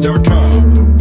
BeatStars.com.